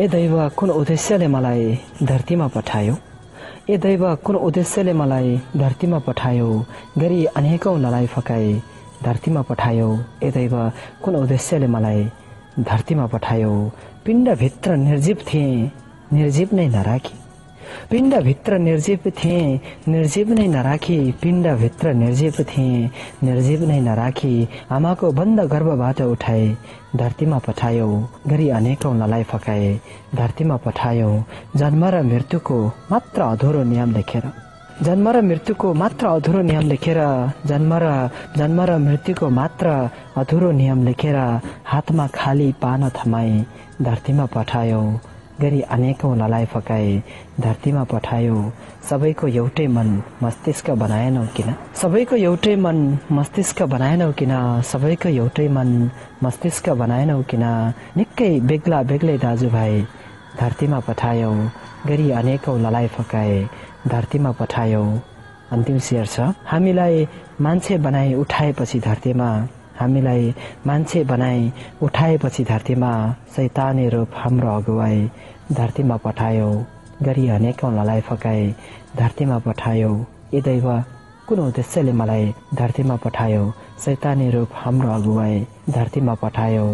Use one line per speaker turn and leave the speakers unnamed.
ए दैव कुन उद्देश्यले मलाई धरतीमा पठायो? ए दैव कुन उद्देश्यले मलाई धरतीमा पठायो? गरी अनेकौँ लडाइँ फकाए धरतीमा पठायो। ए दैव कुन उद्देश्यले मलाई धरतीमा पठायो? पिण्डभित्र निर्जीव थिएँ निर्जीव नै नराखी। पिण्डभित्र निर्जीव थिएँ निर्जीव नै नराखी पिण्डभित्र निर्जीव थिएँ निर्जीव नै नराखी आमाको बन्द गर्भबाट उठाए धरतीमा पठायो गरी अनेकौँ नलाई फकाए धरतीमा पठायो जन्म र मृत्युको मात्र अधुरो नियम लेखेर जन्म र मृत्युको मात्र अधुरो नियम लेखेर जन्म र जन्म र मृत्युको मात्र अधुरो नियम लेखेर हातमा खाली पान थमाए धरतीमा पठायो गरी अनेकौँ ललाइ फकाए धरतीमा पठायो। सबैको एउटै मन मस्तिष्क बनाएनौ किन? सबैको एउटै मन मस्तिष्क बनाएनौ किन? सबैको एउटै मन मस्तिष्क बनाएनौ किन? निकै बेग्ला बेग्लै दाजुभाइ धरतीमा पठायो। गरी अनेकौँ ललाइ फकाए धरतीमा पठायो। अन्तिम शेर छ। हामीलाई मान्छे बनाई उठाएपछि धरतीमा हामीलाई मान्छे बनाई उठाएपछि धरतीमा सैताने रूप हाम्रो अगुवाई धरतीमा पठायो गरी अनेकौँ ललाइ फकाए धरतीमा पठायो। ए दैव कुन उद्देश्यले मलाई धरतीमा पठायो? सैताने रूप हाम्रो अगुवाई धरतीमा पठायो।